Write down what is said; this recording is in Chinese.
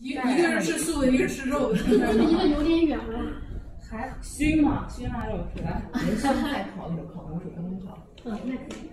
一一个人吃素的，一个吃肉的，一个有点远了。还熏吗，熏腊肉出来。熏香烤那种烤红薯，刚刚烤。嗯，那可以。